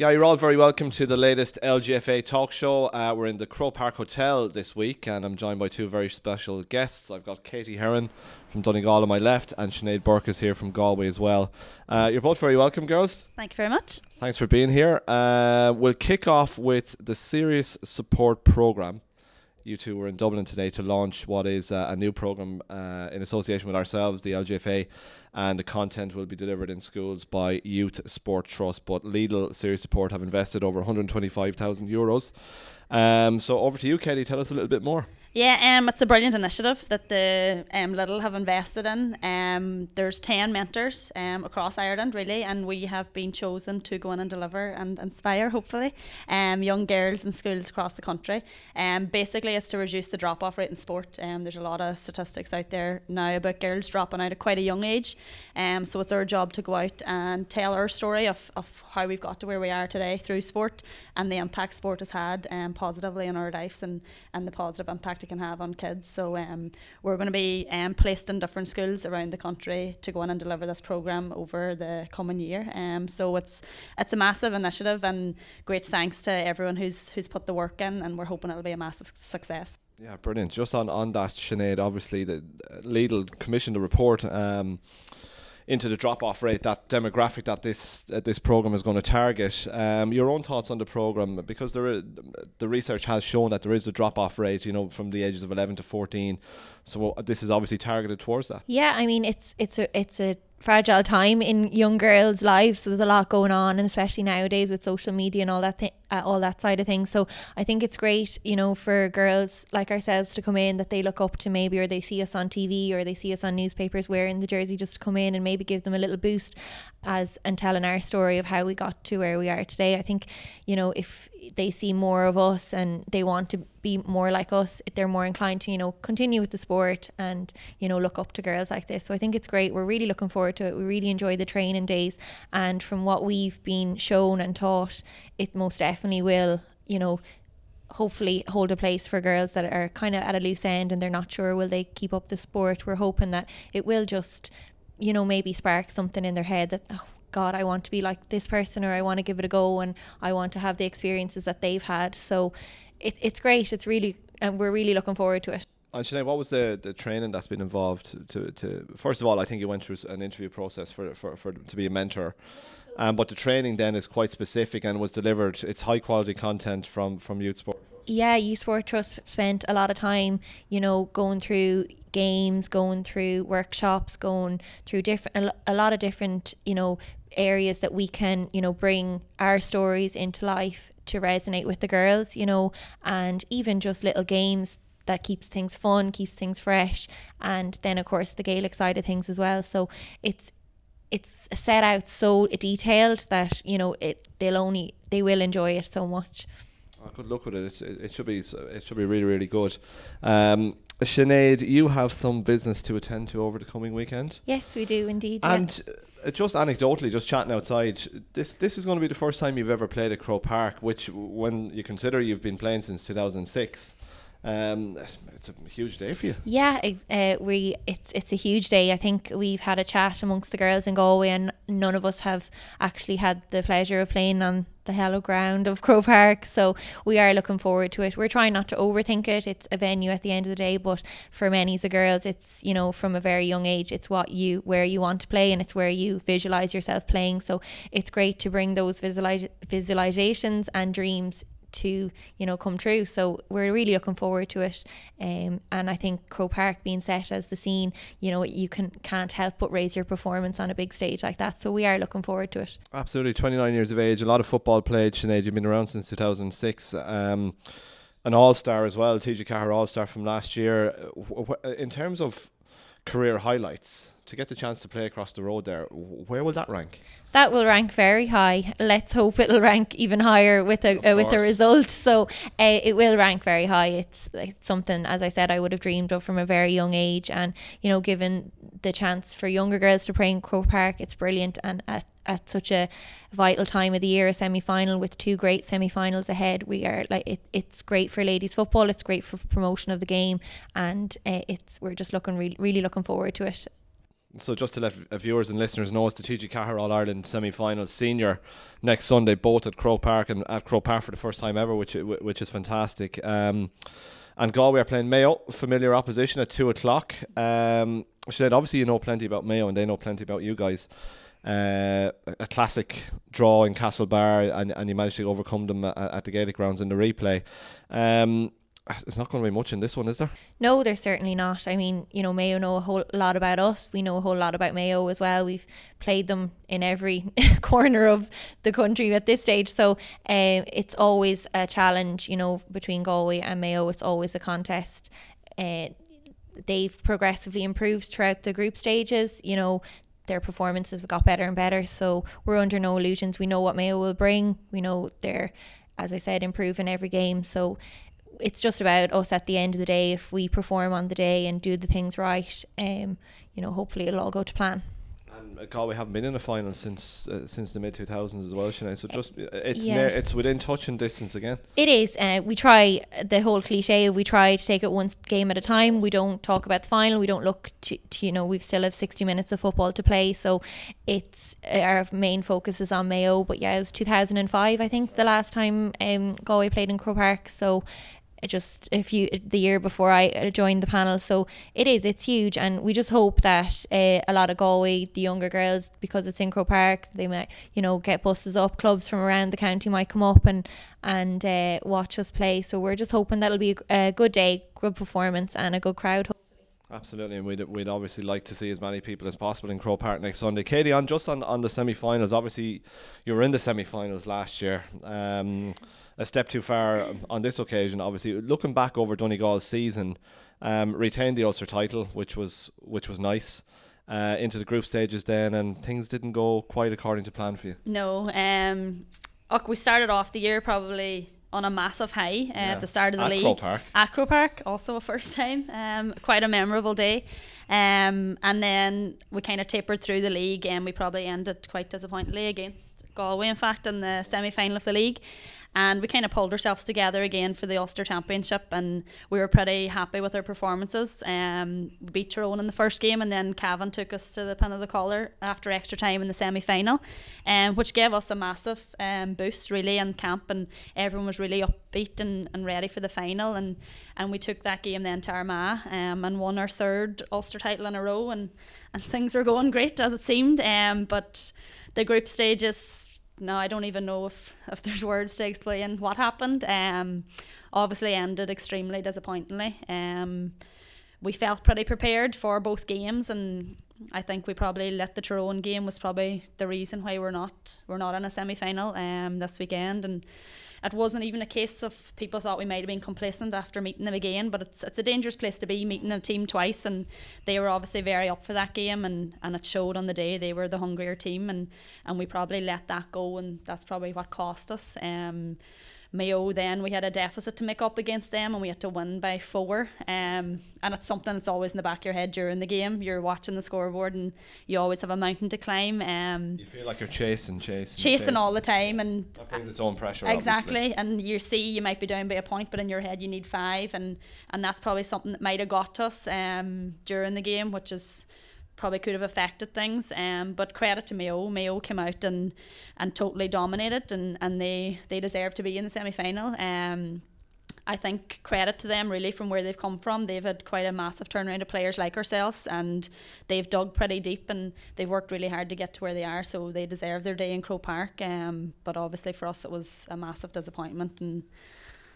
Yeah, you're all very welcome to the latest LGFA talk show. Uh, we're in the Croke Park Hotel this week, and I'm joined by two very special guests. I've got Katy Herron from Donegal on my left, and Sinead Burke is here from Galway as well. Uh, you're both very welcome, girls. Thank you very much. Thanks for being here. Uh, we'll kick off with the Serious Support Programme. You two were in Dublin today to launch what is uh, a new programme uh, in association with ourselves, the LGFA, and the content will be delivered in schools by Youth Sport Trust. But Lidl Serious Support have invested over 125,000 euros. Um, so over to you, Katy. Tell us a little bit more. Yeah, um, it's a brilliant initiative that the um, Lidl have invested in. Um, there's 10 mentors um, across Ireland, really, and we have been chosen to go in and deliver and inspire, hopefully, um, young girls in schools across the country. Um, basically, it's to reduce the drop off rate in sport. Um, there's a lot of statistics out there now about girls dropping out at quite a young age. Um, so it's our job to go out and tell our story of, of how we've got to where we are today through sport and the impact sport has had um, positively in our lives and, and the positive impact it can have on kids. So um, we're going to be um, placed in different schools around the country to go in and deliver this program over the coming year. Um, so it's it's a massive initiative and great thanks to everyone who's who's put the work in, and we're hoping it'll be a massive success. Yeah, brilliant. Just on, on that, Sinead, obviously, the uh, Lidl commissioned a report. Um, into the drop off rate, that demographic that this uh, this program is going to target. Um, your own thoughts on the program because there is, the research has shown that there is a drop off rate, you know, from the ages of 11 to 14. So this is obviously targeted towards that. Yeah, I mean it's it's a it's a fragile time in young girls' lives. So there's a lot going on, and especially nowadays with social media and all that thing uh, all that side of things. So I think it's great, you know, for girls like ourselves to come in that they look up to maybe, or they see us on TV, or they see us on newspapers wearing the jersey, just to come in and maybe give them a little boost as and telling our story of how we got to where we are today. I think, you know, if they see more of us and they want to be more like us, they're more inclined to, you know, continue with the sport and, you know, look up to girls like this. So I think it's great. We're really looking forward to it. We really enjoy the training days. And from what we've been shown and taught, it most definitely will, you know, hopefully hold a place for girls that are kind of at a loose end and they're not sure will they keep up the sport. We're hoping that it will just, you know, maybe spark something in their head that, oh, God, I want to be like this person or I want to give it a go and I want to have the experiences that they've had. So it, it's great. It's really, and we're really looking forward to it. And Sinead, what was the, the training that's been involved to, to first of all, I think you went through an interview process for, for, for to be a mentor. Um, but the training then is quite specific and was delivered. It's high quality content from from Youth Sport. Yeah, Youth Sport Trust spent a lot of time, you know, going through games, going through workshops, going through different a lot of different, you know, areas that we can, you know, bring our stories into life to resonate with the girls, you know, and even just little games that keeps things fun, keeps things fresh, and then of course the Gaelic side of things as well. So it's it's set out so detailed that you know it they'll only they will enjoy it so much. Oh, good luck with it. It's, it. It should be it should be really really good. Um, Sinead, you have some business to attend to over the coming weekend. Yes, we do indeed. And yeah. uh, just anecdotally, just chatting outside, this this is going to be the first time you've ever played at Croke Park, which, when you consider you've been playing since 2006, um, it's a huge day for you. Yeah, uh, we it's it's a huge day. I think we've had a chat amongst the girls in Galway, and none of us have actually had the pleasure of playing on the hello ground of Croke Park. So we are looking forward to it. We're trying not to overthink it. It's a venue at the end of the day, but for many of the girls, it's you know from a very young age, it's what you where you want to play, and it's where you visualize yourself playing. So it's great to bring those visualiz- visualizations and dreams to you know come true so we're really looking forward to it. Um, and I think Croke Park being set as the scene you know you can can't help but raise your performance on a big stage like that. So we are looking forward to it. Absolutely. 29 years of age a lot of football played Sinead you've been around since 2006 um, an all-star as well TG Ceathair all-star from last year. In terms of career highlights to get the chance to play across the road there where will that rank that will rank very high. Let's hope it'll rank even higher with a uh, with a result. So uh, it will rank very high. It's, it's something, as I said, I would have dreamed of from a very young age, and you know, given the chance for younger girls to play in Croke Park, it's brilliant. And at, at such a vital time of the year, a semi final with two great semi finals ahead, we are like it, it's great for ladies football. It's great for promotion of the game, and uh, it's we're just looking re- really looking forward to it. So just to let viewers and listeners know, it's the TG Ceathair All Ireland semi-final senior next Sunday, both at Croke Park and at Croke Park for the first time ever, which which is fantastic. Um, and Galway are playing Mayo, familiar opposition at two o'clock. Um, Sinead, obviously you know plenty about Mayo, and they know plenty about you guys. Uh, a classic draw in Castlebar, and, and you managed to overcome them at, at the Gaelic grounds in the replay. Um, it's not going to be much in this one, is there? No, there's certainly not. I mean, you know, Mayo know a whole lot about us. We know a whole lot about Mayo as well. We've played them in every corner of the country at this stage. So um, it's always a challenge, you know, between Galway and Mayo. It's always a contest. Uh, they've progressively improved throughout the group stages. You know, their performances have got better and better. So we're under no illusions. We know what Mayo will bring. We know they're, as I said, improving every game. So it's just about us at the end of the day. If we perform on the day and do the things right, um, you know, hopefully it'll all go to plan. And uh, Galway haven't been in a final since uh, since the mid two thousands as well, Sinead. So just uh, it's Yeah. near, it's within touching distance again. It is. Uh, we try the whole cliche. We try to take it one game at a time. We don't talk about the final. We don't look to, to you know We've still have sixty minutes of football to play. So it's our main focus is on Mayo. But yeah, it was two thousand and five. I think the last time um, Galway played in Croke Park. So just a few the year before I uh, joined the panel. So it is. It's huge, and we just hope that uh, a lot of Galway, the younger girls, because it's in Croke Park, they might you know get buses up. Clubs from around the county might come up and and uh, watch us play. So we're just hoping that'll be a, good day, good performance, and a good crowd. Absolutely, and we'd, we'd obviously like to see as many people as possible in Croke Park next Sunday. Katy, on just on, on the semi-finals, obviously you were in the semi-finals last year. Um, a step too far on this occasion. Obviously, looking back over Donegal's season, um, retained the Ulster title, which was which was nice. Uh, into the group stages then, and things didn't go quite according to plan for you. No, um, look, we started off the year probably on a massive high uh, at the start of the At league. Croke Park. At Croke Park, also a first time, um, quite a memorable day. Um, and then we kind of tapered through the league, and we probably ended quite disappointingly against Galway, in fact, in the semi final of the league. And we kind of pulled ourselves together again for the Ulster Championship, and we were pretty happy with our performances. Um, we beat Tyrone in the first game, and then Cavan took us to the pin of the collar after extra time in the semi final, um, which gave us a massive um, boost really in camp, and everyone was really upbeat and, and ready for the final. And, and we took that game then to Armagh um, and won our third Ulster title in a row, and, and things were going great as it seemed. Um, but the group stages no, I don't even know if, if there's words to explain what happened. Um, obviously ended extremely disappointingly. Um, we felt pretty prepared for both games, and I think we probably let the Tyrone game was probably the reason why we're not we're not in a semi final um this weekend, and it wasn't even a case of people thought we might have been complacent after meeting them again, but it's it's a dangerous place to be meeting a team twice, and they were obviously very up for that game, and, and it showed on the day they were the hungrier team, and, and we probably let that go, and that's probably what cost us. Um, Mayo then we had a deficit to make up against them and we had to win by four. Um, and it's something that's always in the back of your head during the game. You're watching the scoreboard and you always have a mountain to climb um, You feel like you're chasing, chasing, chasing. all the time and That brings its own pressure. exactly and you see you might be down by a point but in your head you need five and and that's probably something that might have got us um, during the game which is probably could have affected things um, but credit to Mayo Mayo came out and and totally dominated and and they they deserve to be in the semi-final um, I think credit to them really from where they've come from. They've had quite a massive turnaround of players like ourselves, and they've dug pretty deep and they've worked really hard to get to where they are. So they deserve their day in Croke Park. Um, but obviously for us, it was a massive disappointment and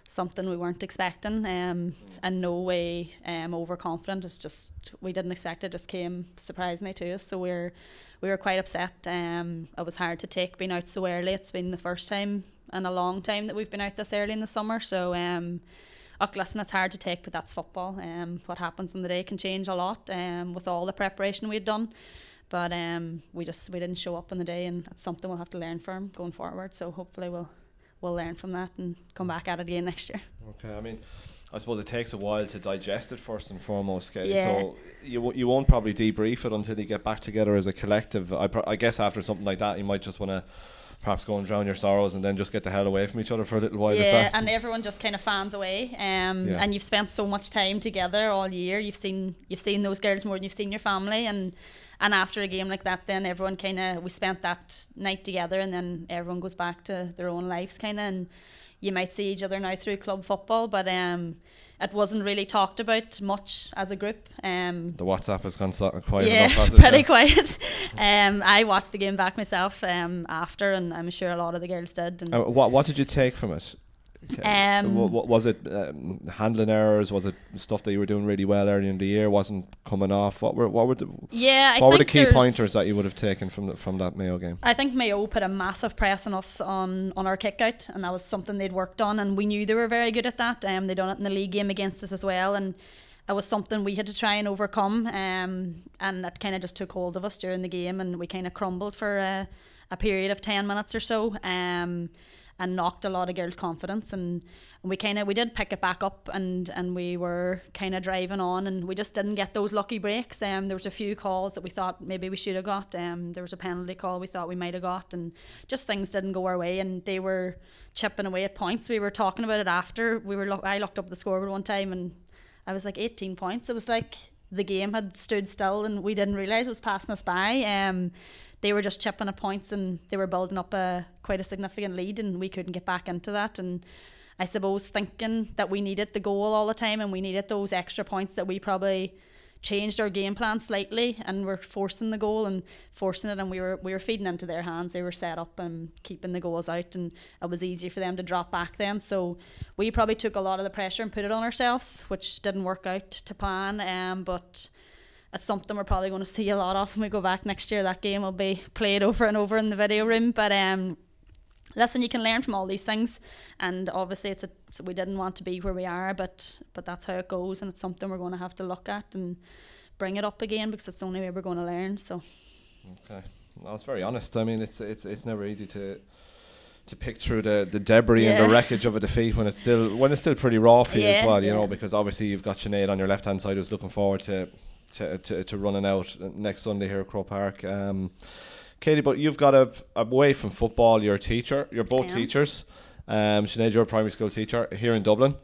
something we weren't expecting. Um, and no way um overconfident. It's just we didn't expect it. Just came surprisingly to us. So we're we were quite upset. Um, it was hard to take being out so early. It's been the first time in a long time that we've been out this early in the summer. So um, oh, listen, it's hard to take, but that's football. Um, what happens in the day can change a lot. Um, with all the preparation we'd done, but um, we just we didn't show up on the day, and it's something we'll have to learn from going forward. So hopefully we'll we'll learn from that and come back at it again next year. Okay, I mean, I suppose it takes a while to digest it first and foremost. Katy. Yeah. So you w- you won't probably debrief it until you get back together as a collective. I pro- I guess after something like that, you might just want to perhaps go and drown your sorrows and then just get the hell away from each other for a little while. yeah, that? and everyone just kind of fans away. Um, Yeah. and you've spent so much time together all year. You've seen you've seen those girls more than you've seen your family, and and after a game like that, then everyone kind of we spent that night together, and then everyone goes back to their own lives, kind of, and you might see each other now through club football, but um, it wasn't really talked about much as a group. Um, The WhatsApp has gone so quiet yeah, enough, pretty quiet. um, I watched the game back myself um, after, and I'm sure a lot of the girls did. And Uh, what what did you take from it? Um, Wa- wa- was it um, handling errors? Was it stuff that you were doing really well early in the year wasn't coming off? What were what were the yeah, I what were the key pointers that you would have taken from the, from that Mayo game? I think Mayo put a massive press on us on, on our kick out, and that was something they'd worked on, and we knew they were very good at that. Um, they done it in the league game against us as well, and it was something we had to try and overcome. Um, and that kind of just took hold of us during the game, and we kind of crumbled for a, a period of ten minutes or so. Um, and knocked a lot of girls' confidence and, and we kind of we did pick it back up and and we were kind of driving on and we just didn't get those lucky breaks. Um there was a few calls that we thought maybe we should have got um there was a penalty call we thought we might have got and just things didn't go our way and they were chipping away at points. We were talking about it after we were look I looked up the scoreboard one time and I was like 18 points. It was like the game had stood still and we didn't realize it was passing us by. Um they were just chipping at points and they were building up a quite a significant lead and we couldn't get back into that. And I suppose thinking that we needed the goal all the time and we needed those extra points that we probably changed our game plan slightly and we're forcing the goal and forcing it and we were we were feeding into their hands. They were set up and keeping the goals out and it was easy for them to drop back then. So we probably took a lot of the pressure and put it on ourselves which didn't work out to plan um but it's something we're probably going to see a lot of when we go back next year. That game will be played over and over in the video room. But um, listen, you can learn from all these things, and obviously it's a so we didn't want to be where we are, but but that's how it goes, and it's something we're going to have to look at and bring it up again because it's the only way we're going to learn. So Okay, well, it's very honest. I mean, it's it's it's never easy to to pick through the, the debris and the wreckage of a defeat when it's still when it's still pretty raw for you as well. You know, because obviously you've got Sinead on your left hand side who's looking forward to to, to, to running out next Sunday here at Croke Park. Um, Katy, but you've got a away from football. You're a teacher. You're both teachers. Um, Sinead, you're a primary school teacher here in Dublin.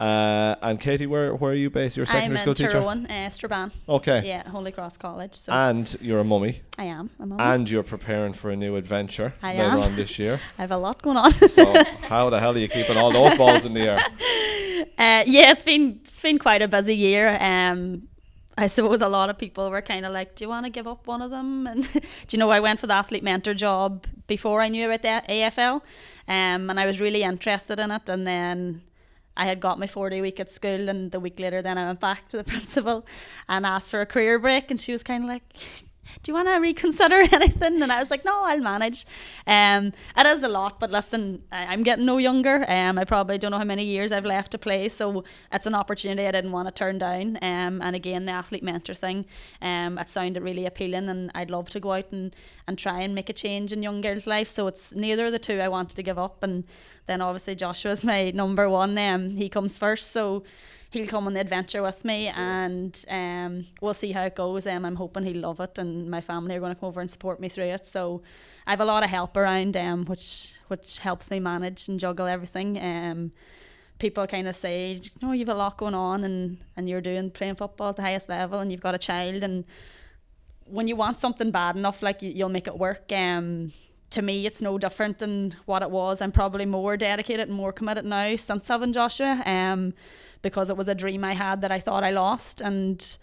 Uh, and Katy, where where are you based? You're a I'm secondary in school teacher. Tyrone, uh, Strabane. Okay. Yeah, Holy Cross College. So And you're a mummy, I am. a mummy. and you're preparing for a new adventure I later am. on this year. I have a lot going on. So how the hell are you keeping all those balls in the air? Uh, yeah, it's been it's been quite a busy year. Um, I suppose a lot of people were kind of like, "Do you want to give up one of them?" And do you know, I went for the athlete mentor job before I knew about the AFL, um, and I was really interested in it. And then I had got my four day week at school, and the week later, then I went back to the principal and asked for a career break, and she was kind of like. Do you want to reconsider anything? And I was like, no, I'll manage. Um, it is a lot, but listen, I, I'm getting no younger. Um, I probably don't know how many years I've left to play, so it's an opportunity I didn't want to turn down. Um, and again, the athlete mentor thing, um, it sounded really appealing, and I'd love to go out and, and try and make a change in young girls' lives. So it's neither of the two I wanted to give up, and then obviously Joshua's my number one. Um, he comes first, so he'll come on the adventure with me and um, we'll see how it goes. Um, I'm hoping he'll love it and my family are going to come over and support me through it. So I have a lot of help around um, which which helps me manage and juggle everything. Um, people kind of say, you know, you've a lot going on and, and you're doing playing football at the highest level and you've got a child and when you want something bad enough, like you, you'll make it work. Um, to me, it's no different than what it was. I'm probably more dedicated and more committed now since having Joshua, um, because it was a dream I had that I thought I lost, and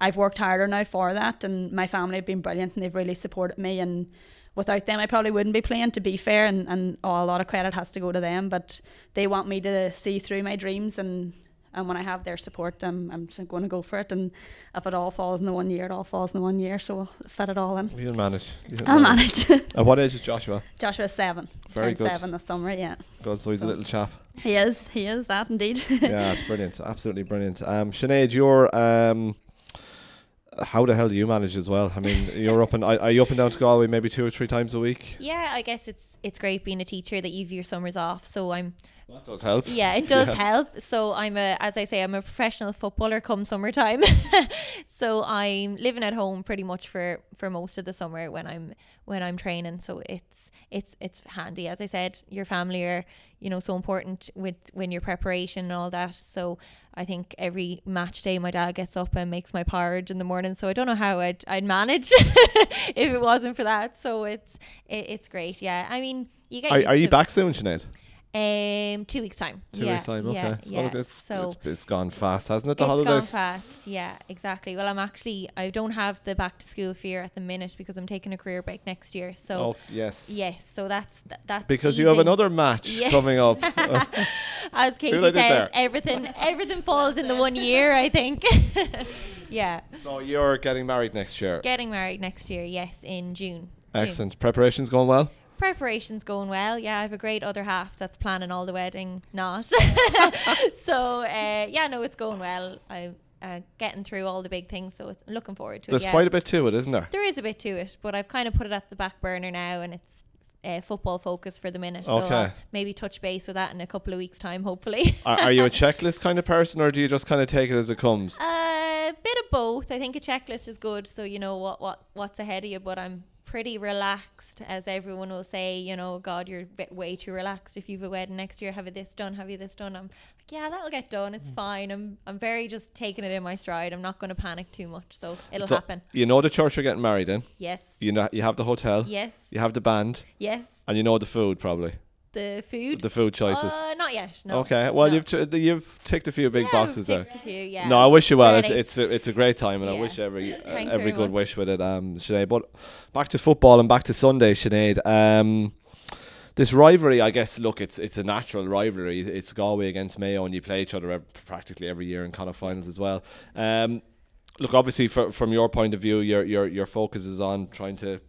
I've worked harder now for that. And my family have been brilliant, and they've really supported me. And without them, I probably wouldn't be playing. To be fair, and and oh, a lot of credit has to go to them, but they want me to see through my dreams and. And when I have their support, I'm, I'm just going to go for it. And if it all falls in the one year, it all falls in the one year. So we'll fit it all in. You'll manage. You'll I'll manage. At what age is Joshua? Joshua's seven. Very good. seven this summer, yeah. God, so he's a little chap. He is. He is that indeed. yeah, it's brilliant. Absolutely brilliant. Um, Sinead, you're um, how the hell do you manage as well? I mean, you're up and are you up and down to Galway maybe two or three times a week? Yeah, I guess it's it's great being a teacher that you've your summers off. So I'm That does help. yeah, it does Yeah. help. So I'm a, as I say, I'm a professional footballer come summertime. so I'm living at home pretty much for for most of the summer when I'm when I'm training. So it's it's it's handy. As I said, your family are you know so important with when your preparation and all that. So I think every match day my dad gets up and makes my porridge in the morning. So I don't know how I'd I'd manage if it wasn't for that. So it's it, it's great. Yeah, I mean you get. Are, are you back soon, Sinead? Um, two weeks time. Two yeah, weeks time. Okay. Yeah, So yeah. it's, so it's, it's gone fast, hasn't it? The it's gone fast. Yeah, exactly. Well, I'm actually I don't have the back to school fear at the minute because I'm taking a career break next year. So oh yes. yes, so that's th- that's Because you have another match Yes. coming up. As Katy says, everything everything falls in the one year. I think. yeah, so you're getting married next year. getting married next year. Yes, in June. June. Excellent. Preparations going well. Preparations going well. Yeah, I have a great other half that's planning all the wedding, not. so uh, yeah, no, it's going well. I'm uh, getting through all the big things, so it's, I'm looking forward to There's it. Yeah. quite a bit to it, isn't there? there is a bit to it, but I've kind of put it at the back burner now, and it's. Uh, football focus for the minute, so Okay. I'll maybe touch base with that in a couple of weeks' time, hopefully. are, are you a checklist kind of person, or do you just kind of take it as it comes? A bit of both. I think a checklist is good, so you know what what what's ahead of you. But I'm pretty relaxed, as everyone will say. You know, God, you're way too relaxed. If you've a wedding next year, have you this done? Have you this done? I'm like, yeah, that'll get done. It's mm. fine. I'm I'm very just taking it in my stride. I'm not going to panic too much, so it'll So, happen. You know the church you're getting married in. Yes, You know you have the hotel. yes, You have the band, yes. and you know the food probably. The food. The food choices. Uh, not yet. No. okay. Well, no. you've t- you've ticked a few big Yeah, boxes there. ticked a few, yeah. No, I wish you well. It's it's a, it's a great time, and I wish every uh, every good much. wish with it, um, Sinead. But back to football and back to Sunday, Sinead. Um, this rivalry, I guess. Look, it's it's a natural rivalry. It's Galway against Mayo, and you play each other practically every year in kind of finals as well. Um, look, obviously, fr- from your point of view, your your your focus is on trying to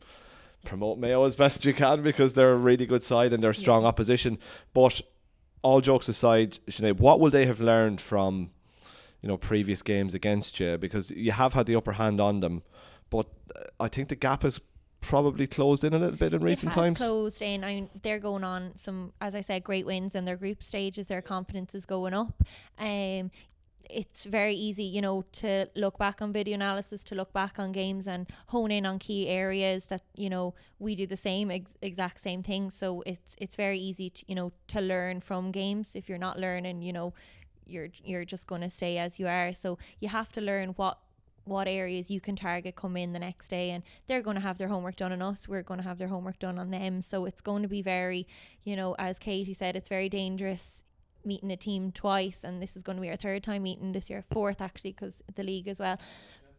promote Mayo as best you can because they're a really good side and they're a strong opposition. But all jokes aside, Sinead, what will they have learned from you know previous games against you? Because you have had the upper hand on them, but uh, I think the gap has probably closed in a little bit in recent times. closed in. I mean, they're going on some, as I said, great wins in their group stages. Their confidence is going up. Um, it's very easy, you know, to look back on video analysis, to look back on games and hone in on key areas that you know we do the same ex- exact same thing. So it's it's very easy to you know to learn from games. If you're not learning, you know, you're you're just going to stay as you are. So you have to learn what what areas you can target come in the next day and they're going to have their homework done on us we're going to have their homework done on them so it's going to be very you know as katy said it's very dangerous meeting a team twice and this is going to be our third time meeting this year fourth actually because the league as well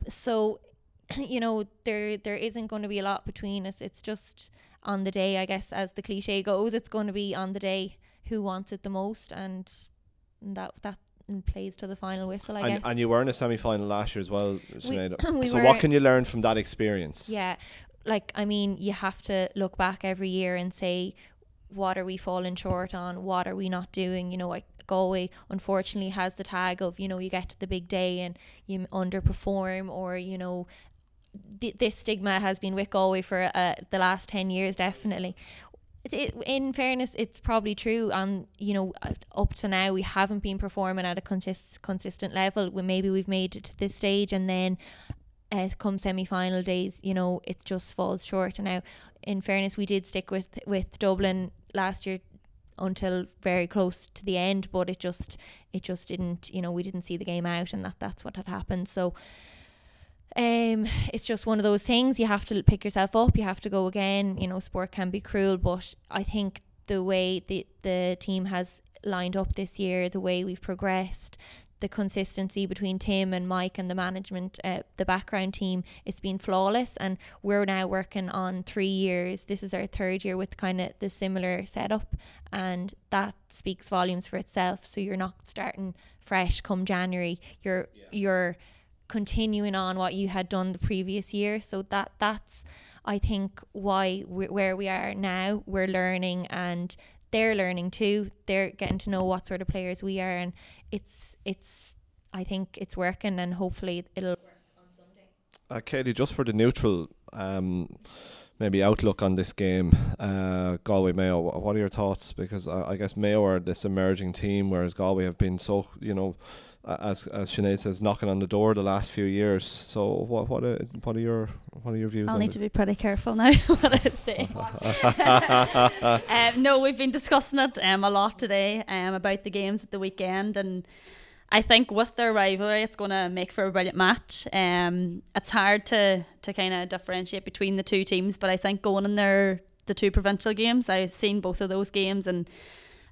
so you know there there isn't going to be a lot between us it's just on the day i guess as the cliche goes it's going to be on the day who wants it the most and that that plays to the final whistle i And, guess and you were in a semi final last year as well, Sinead. we so what can you learn from that experience? Yeah. Like, I mean, you have to look back every year and say, what are we falling short on? What are we not doing? You know, like Galway unfortunately has the tag of, you know, you get to the big day and you underperform or, you know, th- this stigma has been with Galway for uh, the last 10 years, definitely. It, in fairness, it's probably true. And you know, uh, up to now, we haven't been performing at a consist- consistent level. When maybe we've made it to this stage, and then uh, come semi-final days, you know, it just falls short. And now, in fairness, we did stick with with Dublin last year until very close to the end, but it just it just didn't. You know, we didn't see the game out, and that that's what had happened. So. Um, it's just one of those things. You have to pick yourself up. You have to go again. You know, sport can be cruel, but I think the way the the team has lined up this year, the way we've progressed, the consistency between Tim and Mike and the management, uh, the background team, it's been flawless. And we're now working on three years. This is our third year with kind of the similar setup, and that speaks volumes for itself. So you're not starting fresh come January. You're you're continuing on what you had done the previous year. So that that's I think why we where we are now. We're learning and they're learning too. They're getting to know what sort of players we are, and it's it's. I think it's working, and hopefully it'll. Work on Sunday. Uh, Katy, just for the neutral um, maybe outlook on this game, uh, Galway Mayo. What are your thoughts? Because I, I guess Mayo are this emerging team, whereas Galway have been so you know as as Sinead says, knocking on the door the last few years. So what what are, what are your what are your views? I'll need to be pretty careful now what I say. um, no, we've been discussing it um, a lot today um, about the games at the weekend, and I think with their rivalry, it's going to make for a brilliant match. Um, it's hard to to kind of differentiate between the two teams, but I think going in their the two provincial games, I've seen both of those games and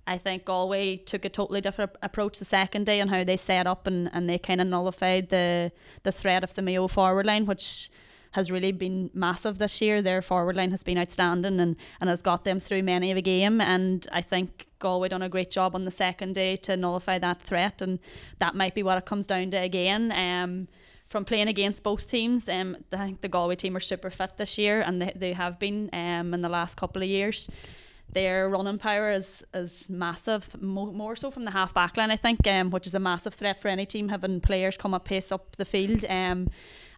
I think Galway took a totally different approach the second day on how they set up and, and they kind of nullified the the threat of the Mayo forward line, which has really been massive this year. Their forward line has been outstanding and, and has got them through many of a game. And I think Galway done a great job on the second day to nullify that threat, and that might be what it comes down to again. Um, from playing against both teams, um, I think the Galway team are super fit this year, and they, they have been um, in the last couple of years their running power is is massive, mo- more so from the half back line, I think, um, which is a massive threat for any team having players come up pace up the field. Um,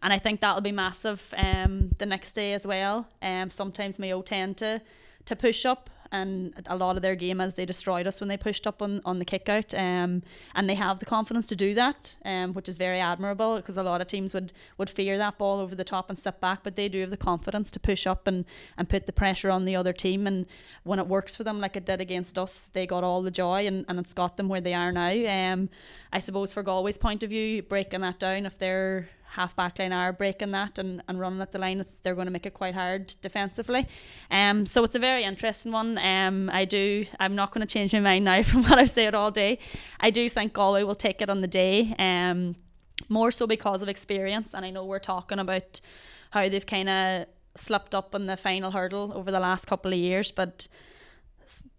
and I think that'll be massive um, the next day as well. Um, sometimes Mayo tend to to push up and a lot of their game as they destroyed us when they pushed up on, on the kick out um, and they have the confidence to do that um, which is very admirable because a lot of teams would, would fear that ball over the top and step back but they do have the confidence to push up and, and put the pressure on the other team and when it works for them like it did against us they got all the joy and, and it's got them where they are now. Um, I suppose for Galway's point of view breaking that down if they're half back line are breaking that and, and running at the line, they're going to make it quite hard defensively. Um, so it's a very interesting one. Um, I do. I'm not going to change my mind now from what I've said all day. I do think Galway will take it on the day. Um, more so because of experience, and I know we're talking about how they've kind of slipped up on the final hurdle over the last couple of years, but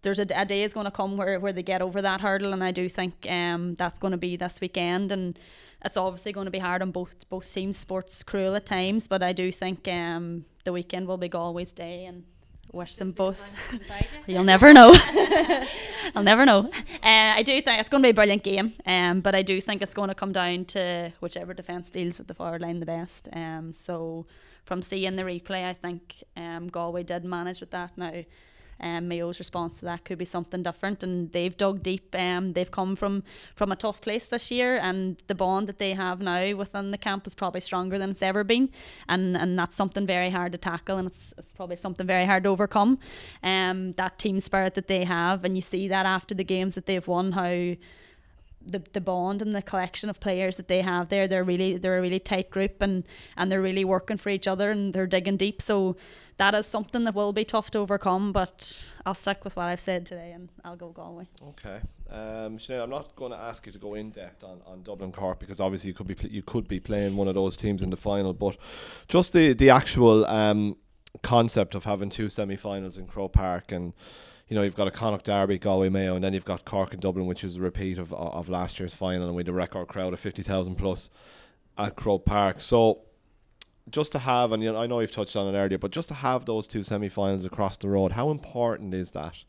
there's a, a, day is going to come where, where they get over that hurdle and I do think um, that's going to be this weekend and it's obviously going to be hard on both both teams. Sports cruel at times, but I do think um, the weekend will be Galway's day and wish them both. You'll never know. I'll never know. Uh, I do think it's going to be a brilliant game, um, but I do think it's going to come down to whichever defence deals with the forward line the best. Um, so from seeing the replay, I think um, Galway did manage with that. Now um, Mayo's response to that could be something different, and they've dug deep. Um, they've come from from a tough place this year, and the bond that they have now within the camp is probably stronger than it's ever been, and and that's something very hard to tackle, and it's it's probably something very hard to overcome. Um, that team spirit that they have, and you see that after the games that they've won, how the, the bond and the collection of players that they have there. They're really they're a really tight group and and they're really working for each other and they're digging deep. So that is something that will be tough to overcome but I'll stick with what I've said today and I'll go Galway. Okay. Um, Sinead, I'm not going to ask you to go in depth on, on Dublin Cork because obviously you could be pl- you could be playing one of those teams in the final but just the the actual um, concept of having two semi-finals in Croke Park and you know, you've got a Connacht Derby, Galway Mayo, and then you've got Cork and Dublin, which is a repeat of of last year's final, and with a record crowd of fifty thousand plus at Croke Park. So just to have, and you know, I know you've touched on it earlier, but just to have those two semi-finals across the road, how important is that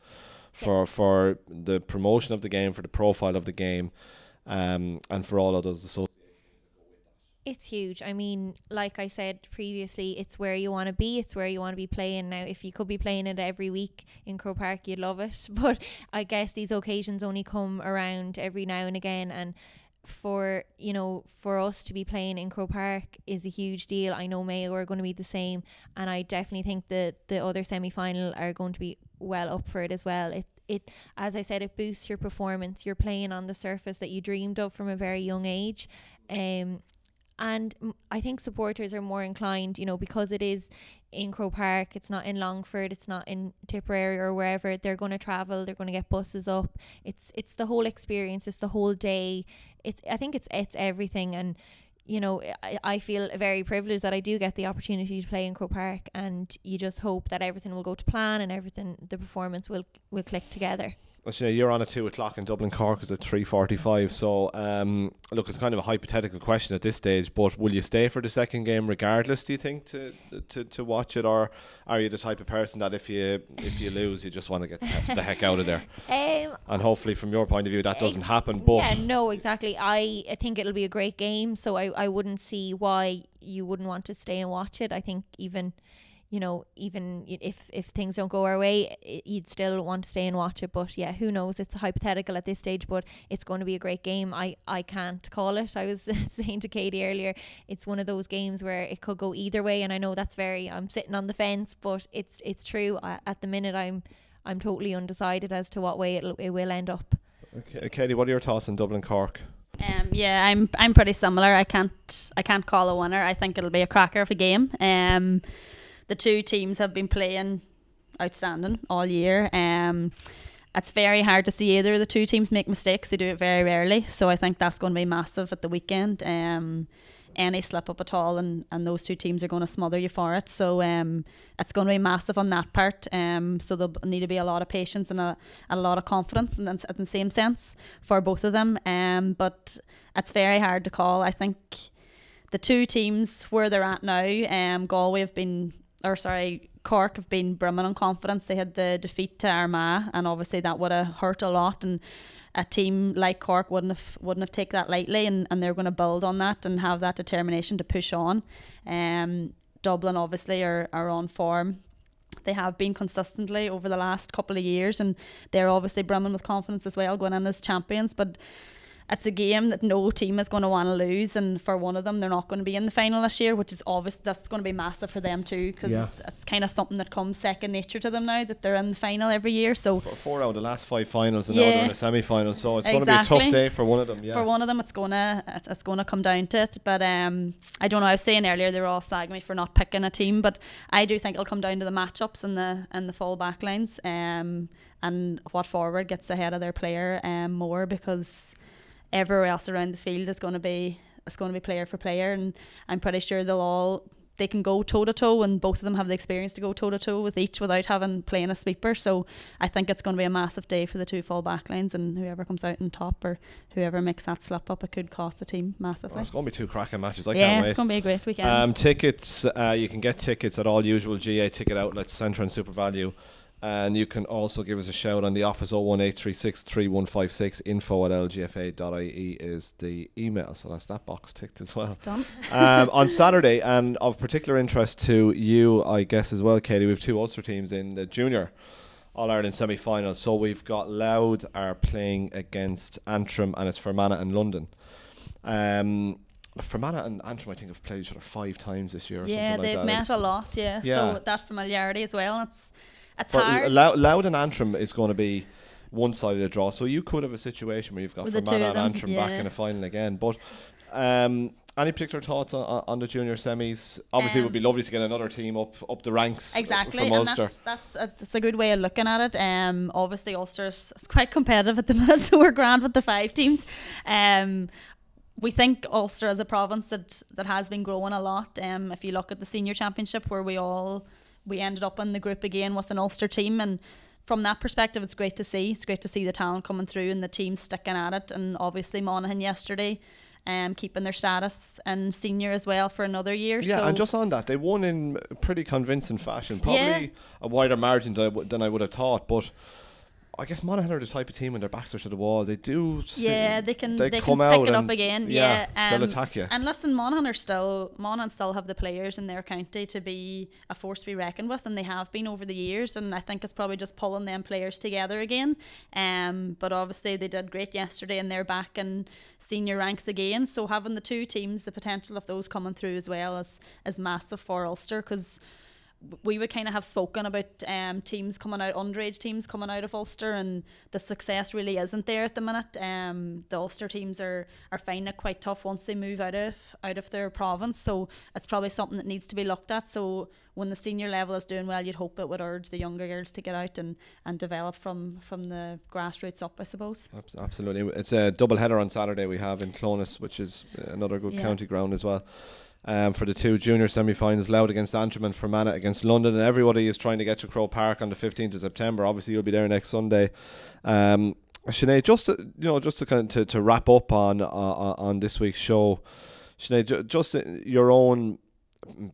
for for the promotion of the game, for the profile of the game, um, and for all of those associated it's huge. I mean, like I said previously, it's where you want to be. It's where you want to be playing. Now, if you could be playing it every week in Croke Park, you'd love it. But I guess these occasions only come around every now and again. And for you know for us to be playing in Croke Park is a huge deal. I know Mayo are going to be the same, and I definitely think that the other semi final are going to be well up for it as well. It it as I said, it boosts your performance. You're playing on the surface that you dreamed of from a very young age. Um, and I think supporters are more inclined, you know, because it is in Croke Park, it's not in Longford, it's not in Tipperary or wherever. They're going to travel, they're going to get buses up. It's it's the whole experience, it's the whole day. It's I think it's it's everything, and you know, I, I feel very privileged that I do get the opportunity to play in Croke Park, and you just hope that everything will go to plan and everything, the performance will will click together. Well, you know, you're on at two o'clock in Dublin. Cork is at three forty-five. So, um, look, it's kind of a hypothetical question at this stage. But will you stay for the second game regardless? Do you think to to, to watch it, or are you the type of person that if you if you lose, you just want to get the heck out of there? Um, and hopefully, from your point of view, that doesn't happen. But yeah, no, exactly. I, I think it'll be a great game. So I, I wouldn't see why you wouldn't want to stay and watch it. I think even you know, even if if things don't go our way, you'd still want to stay and watch it. But yeah, who knows? It's hypothetical at this stage, but it's going to be a great game. I I can't call it. I was saying to Katy earlier, it's one of those games where it could go either way, and I know that's very. I'm sitting on the fence, but it's it's true. I, at the minute, I'm I'm totally undecided as to what way it'll, it will end up. Okay, Katy, what are your thoughts on Dublin Cork? Um, yeah, I'm I'm pretty similar. I can't I can't call a winner. I think it'll be a cracker of a game. Um, the two teams have been playing outstanding all year. Um, it's very hard to see either of the two teams make mistakes. They do it very rarely. So I think that's going to be massive at the weekend. Um, any slip up at all, and, and those two teams are going to smother you for it. So um, it's going to be massive on that part. Um, so there'll need to be a lot of patience and a, a lot of confidence, and in, in the same sense for both of them. Um, but it's very hard to call. I think the two teams where they're at now, um, Galway have been, or sorry, Cork have been brimming on confidence. They had the defeat to Armagh, and obviously that would have hurt a lot. And a team like Cork wouldn't have wouldn't have taken that lightly, and, and they're going to build on that and have that determination to push on. Um, Dublin obviously are, are on form. They have been consistently over the last couple of years, and they're obviously brimming with confidence as well, going in as champions. But it's a game that no team is going to want to lose, and for one of them, they're not going to be in the final this year, which is obvious. That's going to be massive for them too, because Yeah. it's, it's kind of something that comes second nature to them now that they're in the final every year. So F- four out of the last five finals, and now they're in Yeah. a semi final, so it's going to be a tough day for one of them. Yeah. for one of them, it's gonna it's, it's gonna come down to it. But um, I don't know. I was saying earlier they were all sagging me for not picking a team, but I do think it'll come down to the matchups and the and the full back lines, um, and what forward gets ahead of their player um more because everywhere else around the field is going to be it's going to be player for player, and I'm pretty sure they'll all. They can go toe to toe, and both of them have the experience to go toe to toe with each without having playing a sweeper. So I think it's going to be a massive day for the two full back lines, and whoever comes out on top or whoever makes that slip up, it could cost the team massively. Well, it's going to be two cracking matches. I yeah, it's going to be a great weekend. Um, tickets, uh, you can get tickets at all usual GAA ticket outlets, Centra and SuperValu. And you can also give us a shout on the office 01836 3156 info at lgfa.ie is the email. So that's that box ticked as well. Done. um, on Saturday, and of particular interest to you, I guess, as well, Katy, we have two Ulster teams in the junior All Ireland semi final. So we've got Louth are playing against Antrim, and it's Fermanagh and London. Um, Fermanagh and Antrim, I think, have played each other five times this year or Yeah, like they've met It's- a lot. Yeah. Yeah. so that familiarity as well. It's it's But hard. Lou- Louth and Antrim is going to be one sided draw. So you could have a situation where you've got With the two Fermanagh of and them, Antrim back yeah. in a final again. But um, any particular thoughts on, on the junior semis? Obviously, it would be Um, lovely to get another team up up the ranks uh, Exactly, from and Ulster. that's, that's that's a good way of looking at it. Um, obviously Ulster's is quite competitive at the minute, so we're grand with the five teams. Um, we think Ulster as a province that that has been growing a lot. Um, if you look at the senior championship where we all we ended up in the group again with an Ulster team and. From that perspective, it's great to see. It's great to see the talent coming through and the team sticking at it. And obviously, Monaghan yesterday, um, keeping their status and senior as well for another year. Yeah, so and just on that, they won in pretty convincing fashion. Probably Yeah. a wider margin than I, w- than I would have thought. But I guess Monaghan are the type of team when their backs are to the wall. They do. Yeah, they can they, come can out pick it up again. Yeah, Yeah, they'll um, attack you. And listen, Monaghan are still Monaghan still have the players in their county to be a force to be reckoned with, and they have been over the years. And I think it's probably just pulling them players together again. Um, but obviously they did great yesterday, and they're back in senior ranks again. So having the two teams, the potential of those coming through as well is is massive for Ulster because we would kind of have spoken about um, teams coming out, underage teams coming out of Ulster, and the success really isn't there at the minute. Um, the Ulster teams are are finding it quite tough once they move out of out of their province. So it's probably something that needs to be looked at. So when the senior level is doing well, you'd hope it would urge the younger girls to get out and, and develop from from the grassroots up, I suppose. Absolutely. It's a double header on Saturday we have in Clones, which is another good Yeah. county ground as well. Um, for the two junior semi finals, Louth against Antrim and Fermanagh against London. And everybody is trying to get to Croke Park on the 15th of September. Obviously, you'll be there next Sunday. Um, Sinead, just to, you know, just to kind of to, to wrap up on uh, on this week's show, Sinead, just your own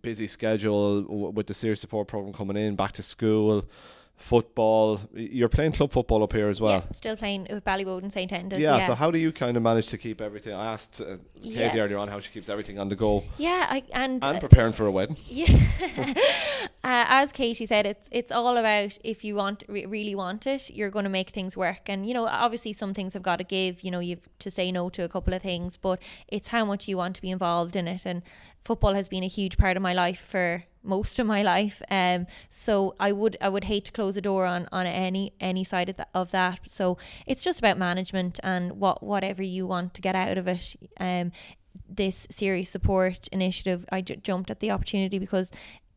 busy schedule with the serious support program coming in, back to school, football. You're playing club football up here as well. Yeah, still playing with Ballyboden St Enda's. Yeah, Yeah, So how do you kind of manage to keep everything? I asked uh, Katy Yeah. earlier on how she keeps everything on the go yeah, I, and and uh, preparing for a wedding. Yeah, uh, as Katy said, it's it's all about if you want re- really want it, you're going to make things work. And you know, obviously, some things have got to give. You know, you've to say no to a couple of things, but it's how much you want to be involved in it. And football has been a huge part of my life for most of my life. Um, so I would I would hate to close the door on on any any side of, that of that. So it's just about management and what whatever you want to get out of it. Um, this serious support initiative, I j- jumped at the opportunity because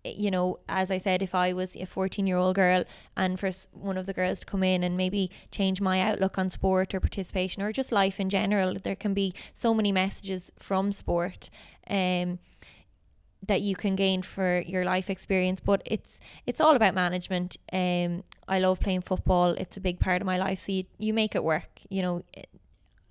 you know, as I said, if I was a 14 year old girl and for one of the girls to come in and maybe change my outlook on sport or participation or just life in general, there can be so many messages from sport. Um, that you can gain for your life experience but it's it's all about management. Um I love playing football. It's a big part of my life. So you, you make it work you know.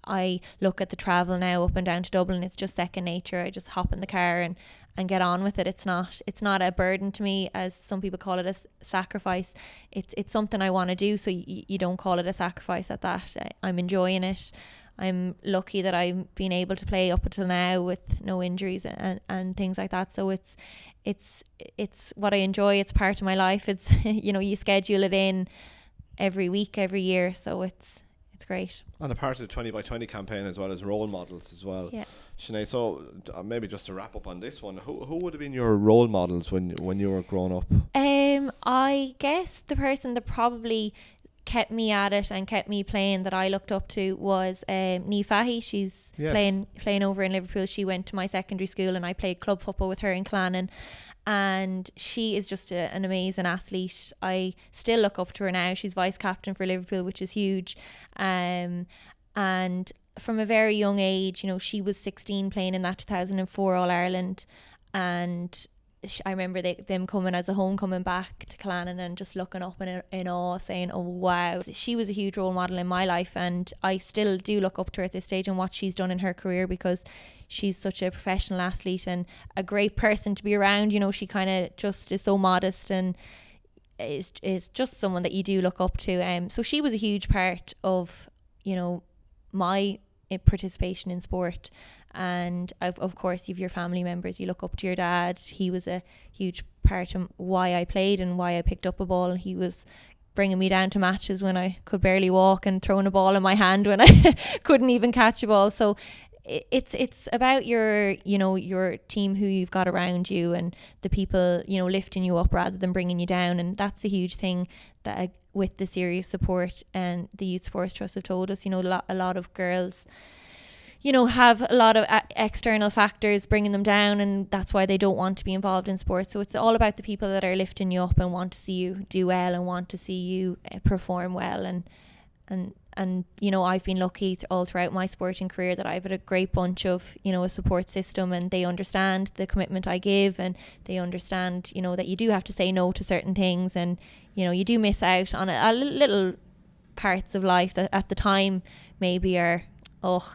I look at the travel now up and down to Dublin. It's just second nature. I just hop in the car and and get on with it. It's not it's not a burden to me as some people call it a sacrifice. It's it's something I want to do so you, you don't call it a sacrifice at that. I- I'm enjoying it I'm lucky that I've been able to play up until now with no injuries and, and things like that. So it's it's it's what I enjoy. It's part of my life. It's you know you schedule it in every week, every year. So it's it's great. And a part of the 20 by 20 campaign as well as role models as well. Yeah. Sinead, so uh, maybe just to wrap up on this one, who, who would have been your role models when when you were growing up? Um, I guess the person that probably kept me at it and kept me playing that I looked up to was um, Fahy. She's Yes. playing playing over in Liverpool. She went to my secondary school and I played club football with her in Killannin. And she is just a, an amazing athlete. I still look up to her now. She's vice captain for Liverpool, which is huge. Um, and from a very young age, you know, she was 16 playing in that 2004 All Ireland. And I remember they, them coming as a homecoming back to Killannin and just looking up in, in awe, saying, "Oh wow!" She was a huge role model in my life, and I still do look up to her at this stage and what she's done in her career because she's such a professional athlete and a great person to be around. You know, she kind of just is so modest and is is just someone that you do look up to. Um, so she was a huge part of you know my uh, participation in sport and of, of course you've your family members you look up to your dad he was a huge part of why I played and why I picked up a ball. He was bringing me down to matches when I could barely walk and throwing a ball in my hand when I couldn't even catch a ball. So it's it's about your you know your team who you've got around you and the people you know lifting you up rather than bringing you down. And that's a huge thing that I, with the serious support and the youth sports trust have told us you know a lot, a lot of girls you know have a lot of uh, external factors bringing them down and that's why they don't want to be involved in sports. So it's all about the people that are lifting you up and want to see you do well and want to see you uh, perform well. And and and you know I've been lucky all throughout my sporting career that I've had a great bunch of you know a support system and they understand the commitment I give and they understand you know that you do have to say no to certain things and you know you do miss out on a, a little parts of life that at the time maybe are oh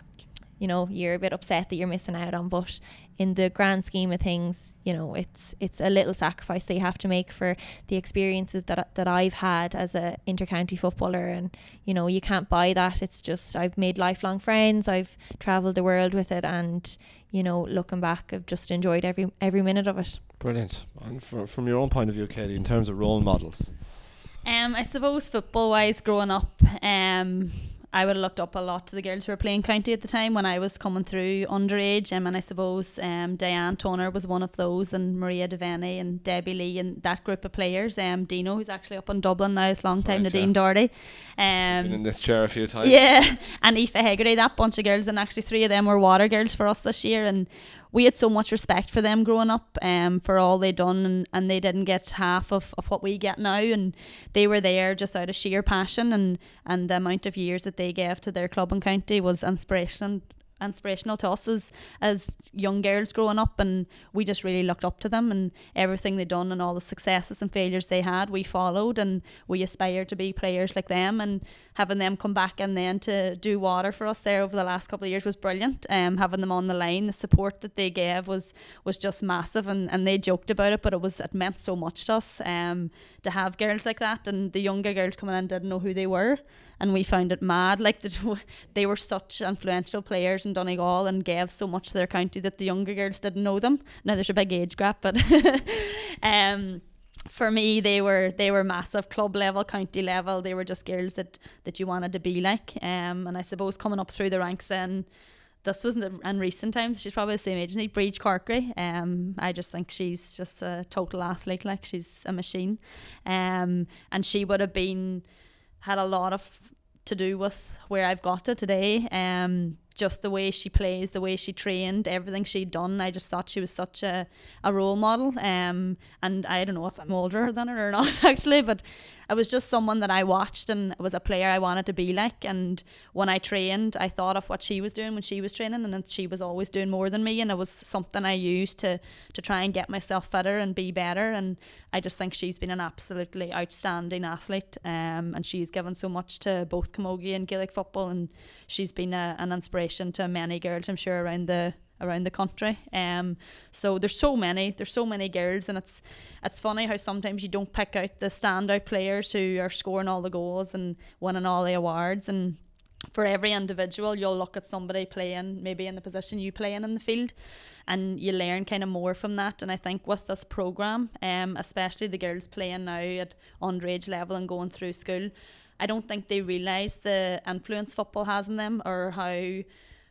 you know you're a bit upset that you're missing out on but in the grand scheme of things you know it's it's a little sacrifice that you have to make for the experiences that that I've had as a intercounty footballer. And you know you can't buy that. It's just I've made lifelong friends. I've traveled the world with it. And you know looking back I've just enjoyed every every minute of it. Brilliant. And fr- from your own point of view, Katy, in terms of role models, Um, I suppose football wise, growing up, um, I would have looked up a lot to the girls who were playing county at the time when I was coming through underage. Um, and I suppose um, Diane Toner was one of those, and Maria Devaney and Debbie Lee and that group of players. Um, Dino, who's actually up in Dublin now, it's long That's time, right, Nadine yeah. Doherty. been in Um, this chair a few times. yeah, and Aoife Hegarty, that bunch of girls, and actually three of them were water girls for us this year, and we had so much respect for them growing up, um, for all they'd done, and, and they didn't get half of, of what we get now, and they were there just out of sheer passion, and and the amount of years that they gave to their club and county was inspirational. Inspirational to us as as young girls growing up, and we just really looked up to them and everything they done and all the successes and failures they had. We followed and we aspired to be players like them, and having them come back and then to do water for us there over the last couple of years was brilliant. Um, having them on the line, the support that they gave was was just massive, and, and they joked about it, but it was it meant so much to us um, to have girls like that, and the younger girls coming in didn't know who they were, and we found it mad. Like that, they were such influential players in Donegal and gave so much to their county that the younger girls didn't know them. Now there's a big age gap, but um for me they were they were massive club level county level they were just girls that that you wanted to be like um and I suppose coming up through the ranks then this wasn't in recent times she's probably the same age as me Briege Corkery um I just think she's just a total athlete like she's a machine um and she would have been had a lot of to do with where I've got to today. Um just the way she plays, the way she trained, everything she'd done. I just thought she was such a, a role model. Um, and I don't know if I'm older than her or not, actually, but I was just someone that I watched and was a player I wanted to be like. And when I trained, I thought of what she was doing when she was training, and she was always doing more than me. And it was something I used to to try and get myself fitter and be better. And I just think she's been an absolutely outstanding athlete. Um, and she's given so much to both Camogie and Gaelic football, and she's been a, an inspiration to many girls, I'm sure, around the around the country. Um, so there's so many, there's so many girls, and it's it's funny how sometimes you don't pick out the standout players who are scoring all the goals and winning all the awards and for every individual you'll look at somebody playing maybe in the position you play in in the field and you learn kind of more from that and I think with this program um especially the girls playing now at underage level and going through school I don't think they realise the influence football has in them or how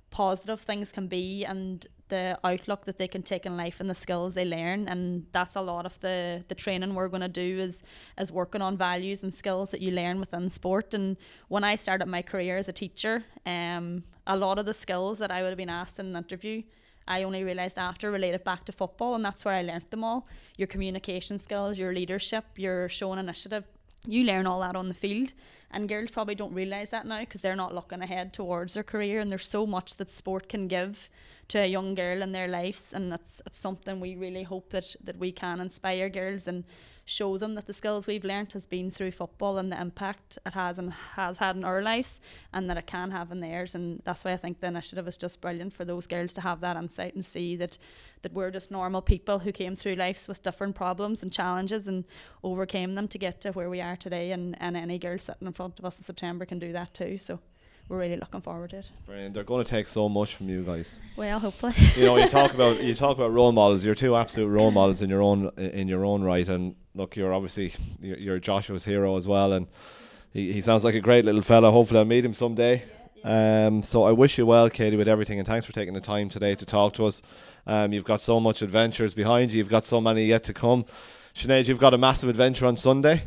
positive things can be and the outlook that they can take in life and the skills they learn. And that's a lot of the the training we're going to do is is working on values and skills that you learn within sport. And when I started my career as a teacher um a lot of the skills that I would have been asked in an interview I only realised after related back to football and that's where I learnt them all. Your communication skills your leadership your showing initiative you learn all that on the field. And girls probably don't realize that now because they're not looking ahead towards their career and there's so much that sport can give to a young girl in their lives and that's it's something we really hope that that we can inspire girls and show them that the skills we've learnt has been through football and the impact it has and has had in our lives and that it can have in theirs and that's why I think the initiative is just brilliant for those girls to have that insight and see that that we're just normal people who came through lives with different problems and challenges and overcame them to get to where we are today and, and any girl sitting in front of us in September can do that too so we're really looking forward to it. Brilliant. They're going to take so much from you guys. Well, hopefully. you know, you talk about you talk about role models. You're two absolute role models in your own in your own right. And look, you're obviously you're, you're Joshua's hero as well, and he, he sounds like a great little fella. Hopefully, I'll meet him someday. Um, so I wish you well, Katy, with everything, and thanks for taking the time today to talk to us. Um, you've got so much adventures behind you. You've got so many yet to come. Sinead, you've got a massive adventure on Sunday.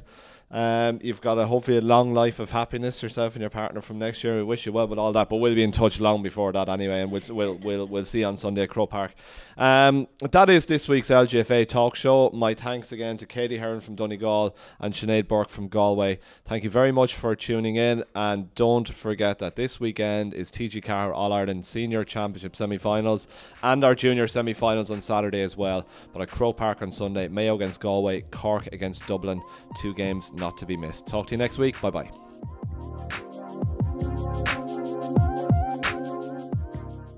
Um, you've got a hopefully a long life of happiness yourself and your partner from next year. We wish you well with all that, but we'll be in touch long before that anyway, and we'll we'll we'll, we'll see on Sunday at Croke Park. Um, that is this week's LGFA talk show. My thanks again to Katy Herron from Donegal and Sinead Burke from Galway. Thank you very much for tuning in, and don't forget that this weekend is TG Ceathair All Ireland Senior Championship semi-finals and our Junior semi-finals on Saturday as well. But at Croke Park on Sunday, Mayo against Galway, Cork against Dublin, two games not to be missed. Talk to you next week. Bye bye.